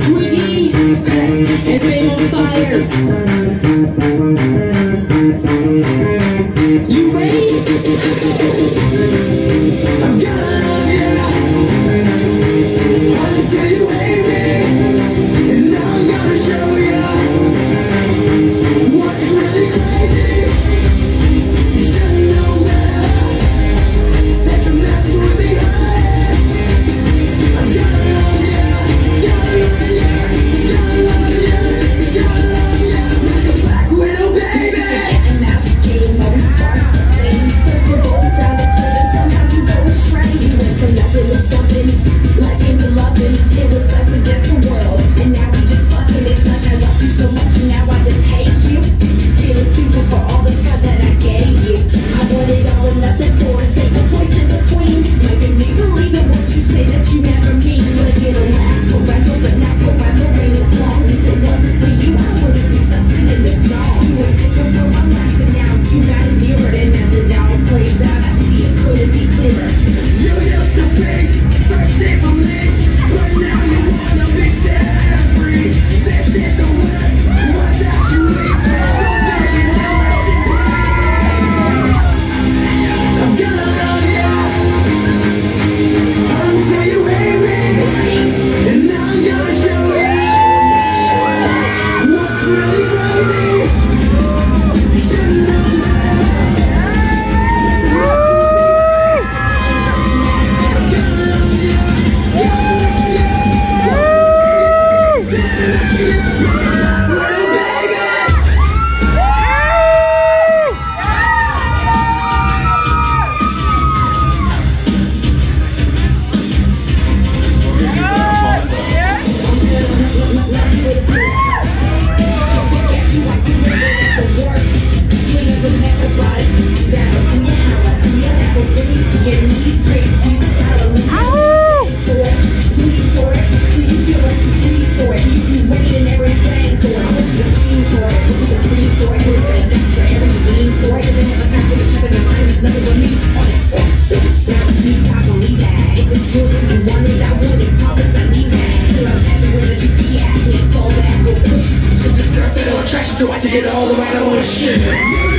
Twiggy and Fame on Fire. You ready? Shit.